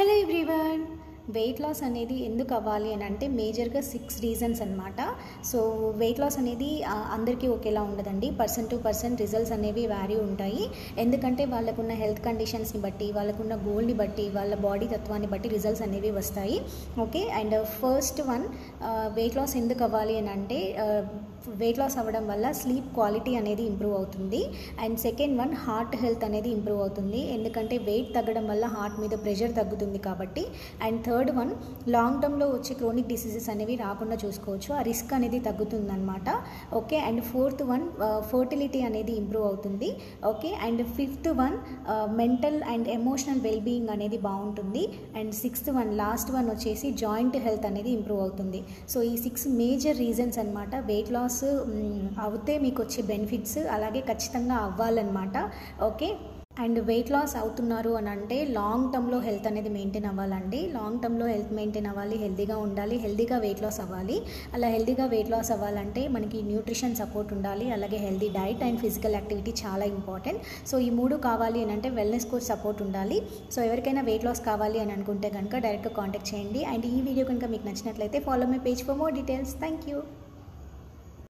Hello everyone wait loss అనేది ఎందుకు అవ్వాలి అని అంటే మేజర్గా సిక్స్ రీజన్స్ అనమాట సో వెయిట్ లాస్ అనేది అందరికీ ఒకేలా ఉండదండి. పర్సన్ టు పర్సన్ రిజల్ట్స్ అనేవి వ్యారీ ఉంటాయి. ఎందుకంటే వాళ్ళకున్న హెల్త్ కండిషన్స్ని బట్టి వాళ్ళకున్న గోల్ని బట్టి వాళ్ళ బాడీ తత్వాన్ని బట్టి రిజల్ట్స్ అనేవి వస్తాయి. Okay and first one weight loss ఎందుకు అవ్వాలి అని అంటే uh, వెయిట్ లాస్ అవ్వడం వల్ల స్లీప్ క్వాలిటీ అనేది ఇంప్రూవ్ అవుతుంది. And second one heart health అనేది ఇంప్రూవ్ అవుతుంది. ఎందుకంటే వెయిట్ తగ్గడం వల్ల హార్ట్ మీద ప్రెషర్ తగ్గుతుంది కాబట్టి. అండ్ థర్డ్ వన్ లాంగ్ టర్మ్లో వచ్చే క్రోనిక్ డిసీజెస్ అనేవి రాకుండా చూసుకోవచ్చు. ఆ రిస్క్ అనేది తగ్గుతుందన్నమాట. Okay and fourth one fertility అనేది ఇంప్రూవ్ అవుతుంది. Okay and fifth one mental and emotional wellbeing అనేది బాగుంటుంది. And sixth one last one వచ్చేసి జాయింట్ హెల్త్ అనేది ఇంప్రూవ్ అవుతుంది. సో ఈ సిక్స్ మేజర్ రీజన్స్ అనమాట వెయిట్ లాస్ Mm, అవుతే మీకు వచ్చే బెనిఫిట్స్ అలాగే ఖచ్చితంగా అవ్వాలన్నమాట. ఓకే? అండ్ వెయిట్ లాస్ అవుతున్నారు అని అంటే లాంగ్ టర్మ్లో హెల్త్ అనేది మెయింటైన్ అవ్వాలండి. లాంగ్ టర్మ్లో హెల్త్ మెయింటైన్ అవ్వాలి హెల్దీగా ఉండాలి హెల్దీగా వెయిట్ లాస్ అవ్వాలి. అలా హెల్తీగా వెయిట్ లాస్ అవ్వాలంటే మనకి న్యూట్రిషన్ సపోర్ట్ ఉండాలి అలాగే healthy diet and physical activity చాలా ఇంపార్టెంట్ సో ఈ మూడు కావాలి అని అంటే వెల్నెస్ కోచ్ సపోర్ట్ ఉండాలి. సో ఎవరికైనా వెయిట్ లాస్ కావాలి అని అనుకుంటే కనుక డైరెక్ట్గా కాంటాక్ట్ చేయండి. అండ్ ఈ వీడియో కనుక మీకు నచ్చినట్లయితే follow my page for more details thank you